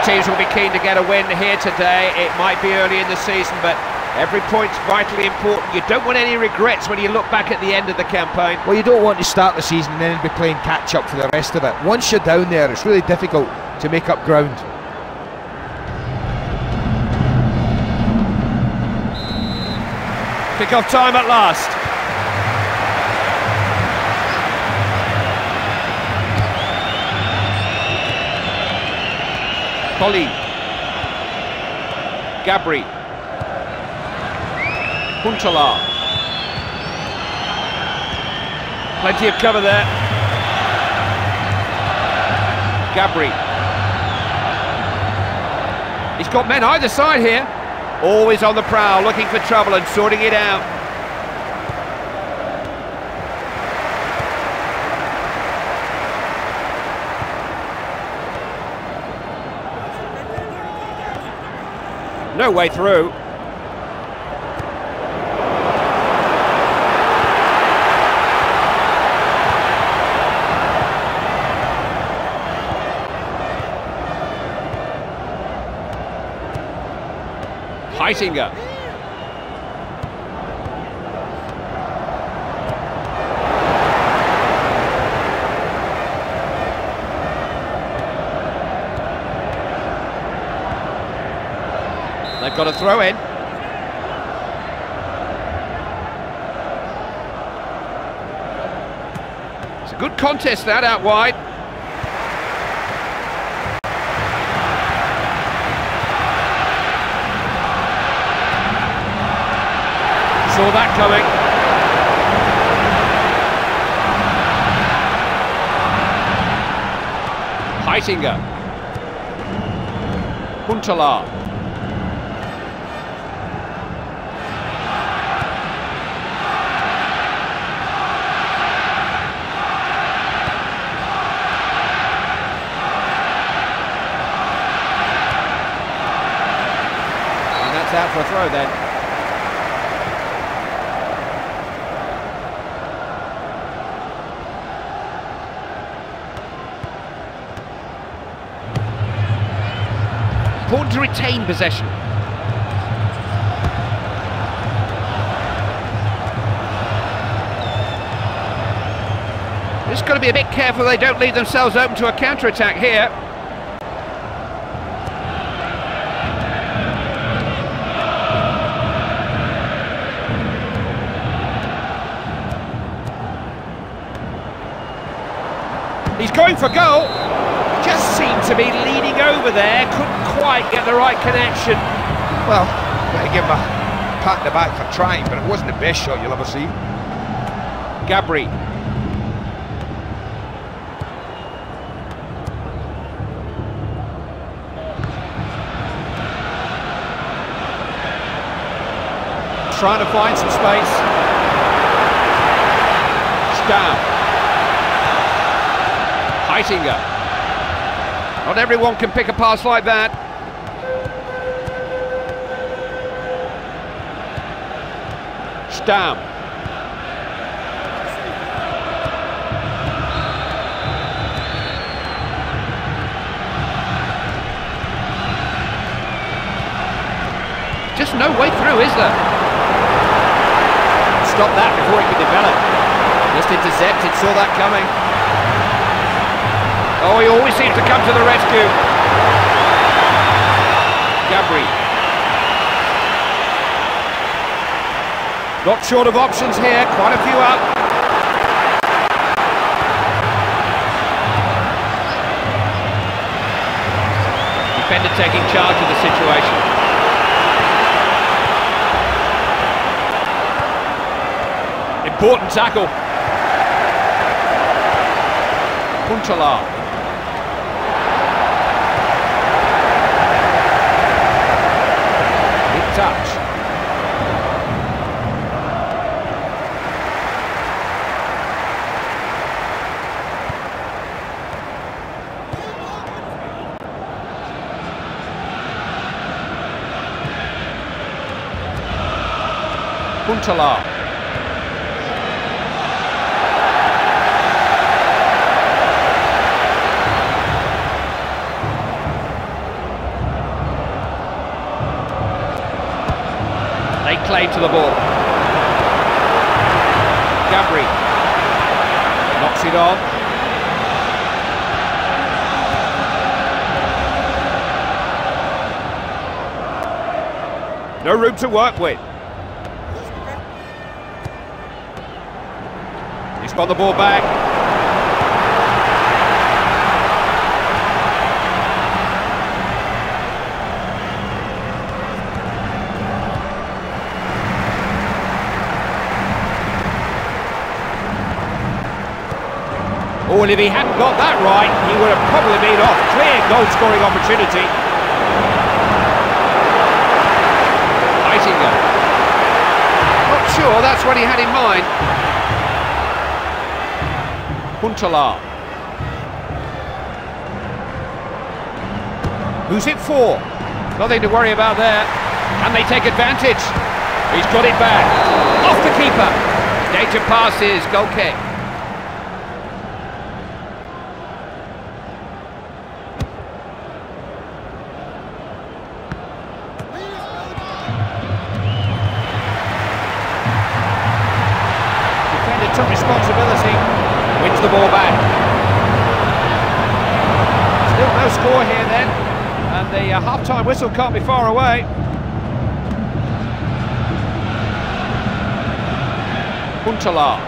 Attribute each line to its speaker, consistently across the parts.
Speaker 1: Both teams will be keen to get a win here today. It might be early in the season, but every point's vitally important. You don't want any regrets when you look back at the end of the campaign.
Speaker 2: Well, you don't want to start the season and then be playing catch up for the rest of it. Once you're down there, it's really difficult to make up ground.
Speaker 1: Kick-off time at last. Colli. Gabri. Huntelaar. Plenty of cover there. Gabri. He's got men either side here. Always on the prowl, looking for trouble and sorting it out. No way through. Heitinger. They've got a throw in. It's a good contest that out wide. Saw that coming. Heitinger. Huntelaar. Then. Important to retain possession. Just got to be a bit careful they don't leave themselves open to a counter-attack here. For goal. Just seemed to be leaning over there. Couldn't quite get the right connection.
Speaker 2: Well, better give him a pat in the back for trying, but it wasn't the best shot you'll ever see.
Speaker 1: Gabri. Trying to find some space. Stam. Heitinger. Not everyone can pick a pass like that. Stam. Just no way through, is there? Stop that before it can develop. Just intercepted, saw that coming. Oh, he always seems to come to the rescue. Gabri. Not short of options here, quite a few up. Defender taking charge of the situation. Important tackle. Huntelaar. They claim to the ball. Gabri knocks it on. No room to work with. He's got the ball back. Oh, and if he hadn't got that right, he would have probably been off. Clear goal-scoring opportunity. Heitinger. Not sure that's what he had in mind. Huntelaar. Who's it for? Nothing to worry about there. And they take advantage. He's got it back. Off the keeper. Danger passes, goal kick. Score here then, and the uh, half-time whistle can't be far away. Huntelaar.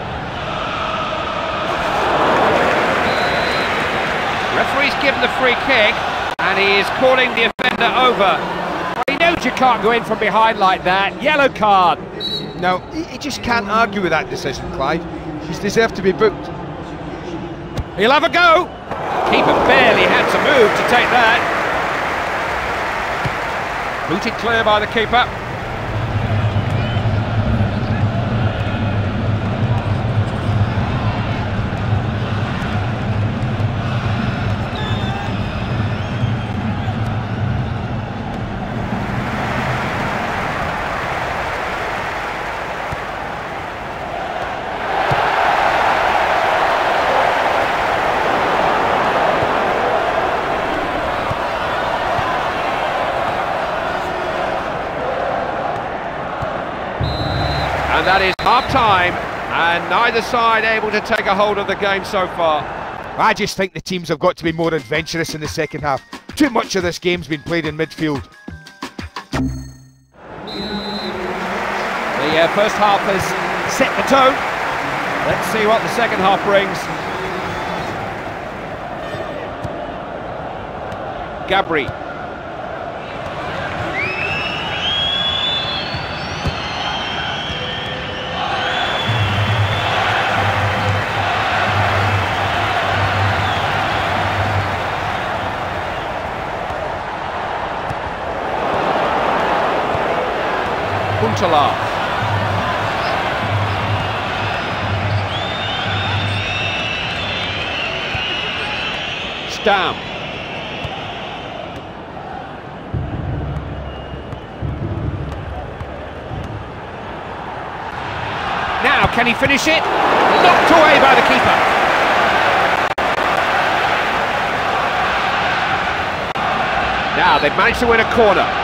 Speaker 1: Referee's given the free kick, and he is calling the offender over. He knows you can't go in from behind like that. Yellow card.
Speaker 2: No, he just can't argue with that decision, Clive. He's deserved to be booked.
Speaker 1: He'll have a go. Keeper barely had to move to take that. Booted clear by the keeper. And that is half-time, and neither side able to take a hold of the game so far.
Speaker 2: I just think the teams have got to be more adventurous in the second half. Too much of this game's been played in midfield.
Speaker 1: The uh, first half has set the tone. Let's see what the second half brings. Gabri Huntelaar. Stam. Now, can he finish it? Knocked away by the keeper. Now, they've managed to win a corner.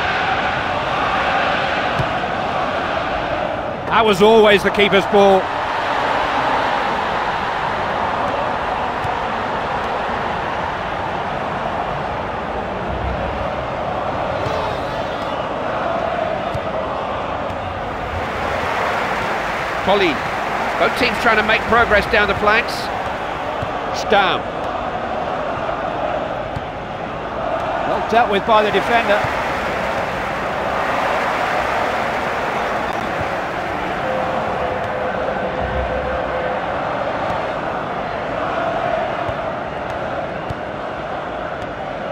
Speaker 1: That was always the keeper's ball. Colleen. Both teams trying to make progress down the flanks. Stam. Well dealt with by the defender.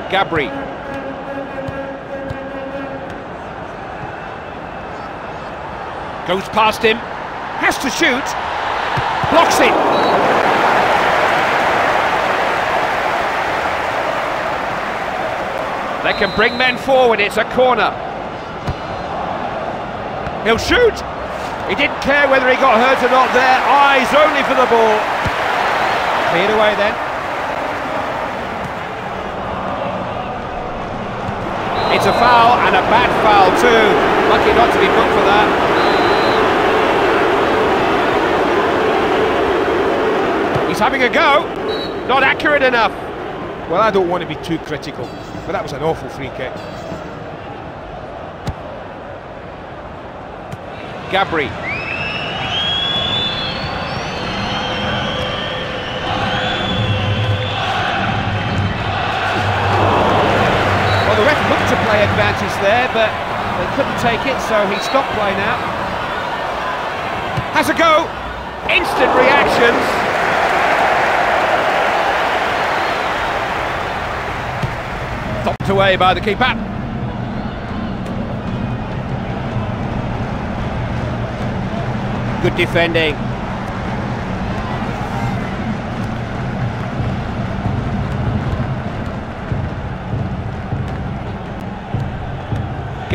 Speaker 1: Gabri. Goes past him, has to shoot, blocks it. They can bring men forward, it's a corner. He'll shoot. He didn't care whether he got hurt or not there, eyes only for the ball. Cleared away then. foul, and a bad foul too. Lucky not to be booked for that. He's having a go. Not accurate enough.
Speaker 2: Well, I don't want to be too critical, but that was an awful free kick.
Speaker 1: Gabri advantage there, but they couldn't take it, so he stopped play now. Has a go. Instant reactions. Stopped away by the keeper. Good defending.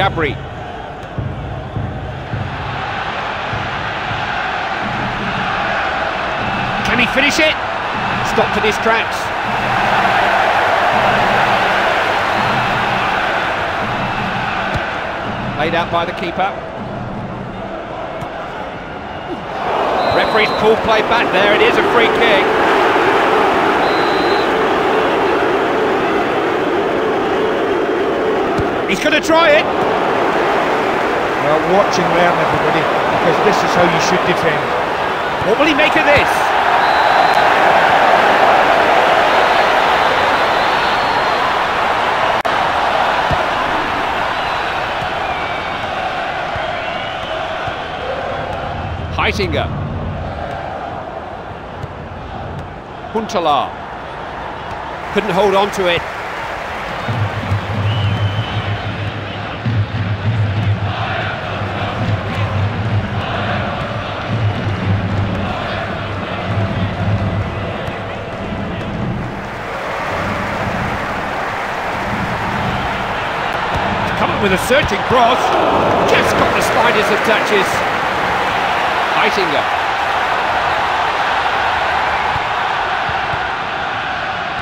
Speaker 1: Gabri. Can he finish it? Stopped in his tracks. Laid out by the keeper. Referee's pulled play back there. It is a free kick. He's going to try it.
Speaker 2: Well, watch and learn, everybody, because this is how you should defend.
Speaker 1: What will he make of this? Heitinger. Huntelaar. Couldn't hold on to it. With a searching cross. Just got the slightest of touches. Heitinger.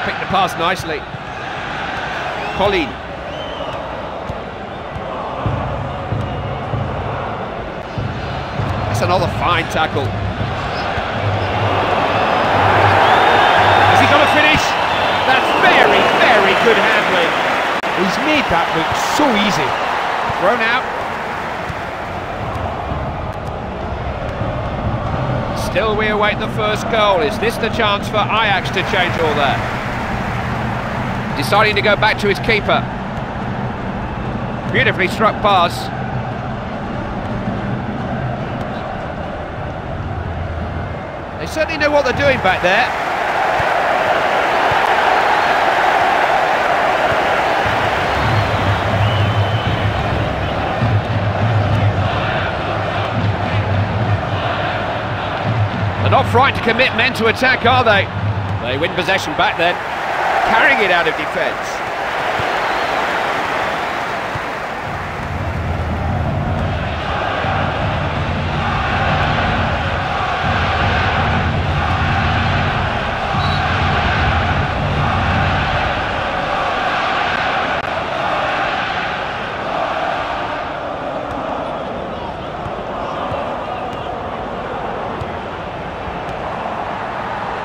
Speaker 1: Picked the pass nicely. Colleen. That's another fine tackle. Has he got to finish? That's very, very good handling.
Speaker 2: He's made that look so easy.
Speaker 1: Thrown out. Still we await the first goal. Is this the chance for Ajax to change all that? Deciding to go back to his keeper. Beautifully struck pass. They certainly know what they're doing back there. Not frightened to commit men to attack, are they? They win possession back then, carrying it out of defence.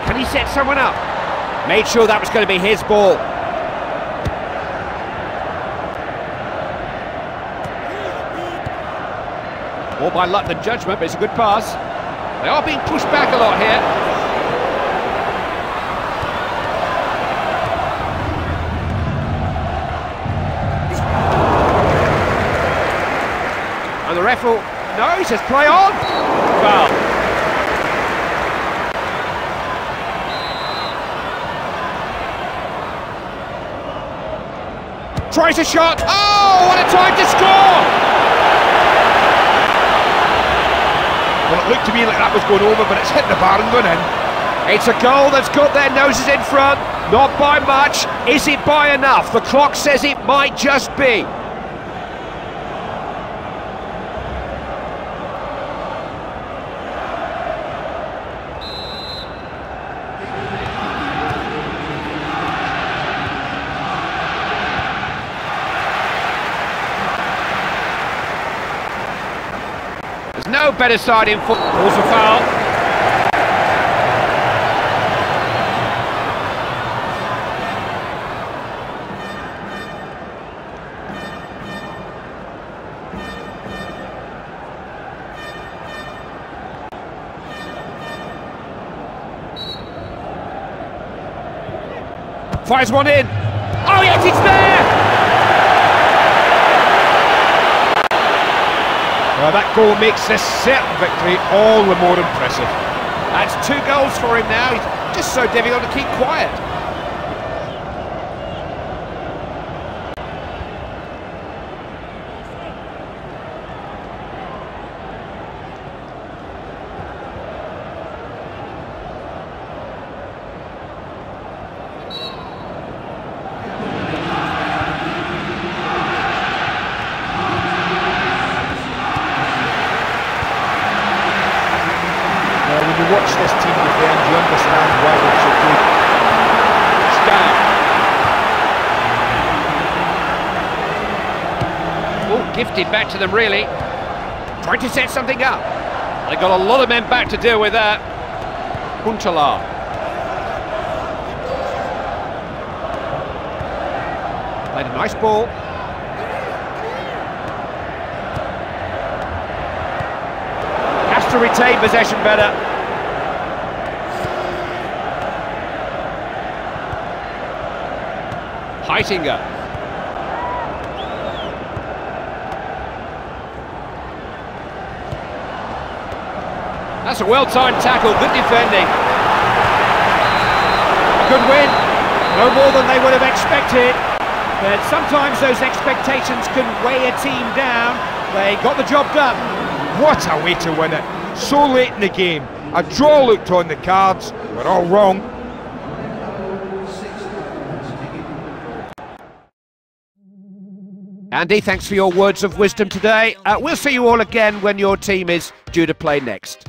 Speaker 1: Can he set someone up? Made sure that was going to be his ball. More by luck than judgment, but it's a good pass. They are being pushed back a lot here. And the ref. No, he says play on! Foul. Tries a shot. Oh, what a time to score!
Speaker 2: Well, it looked to me like that was going over, but it's hit the bar and gone in.
Speaker 1: It's a goal that's got their noses in front. Not by much. Is it by enough? The clock says it might just be. better side in foot. Calls a foul. Fires one in. Oh yes, it's there!
Speaker 2: Well, that goal makes this certain victory all the more impressive.
Speaker 1: That's two goals for him now. He's just so difficult to keep quiet.
Speaker 2: Now, when you watch this team defend, you understand why they're so good.
Speaker 1: It's down. Back to them, really. Trying to set something up. They got a lot of men back to deal with that. Huntelaar. Played a nice ball. Has to retain possession better. Heitinger. That's a well-timed tackle, good defending. A good win, no more than they would have expected. But sometimes those expectations can weigh a team down. They got the job done.
Speaker 2: What a way to win it. So late in the game. A draw looked on the cards. We're all wrong.
Speaker 1: Andy, thanks for your words of wisdom today. Uh, we'll see you all again when your team is due to play next.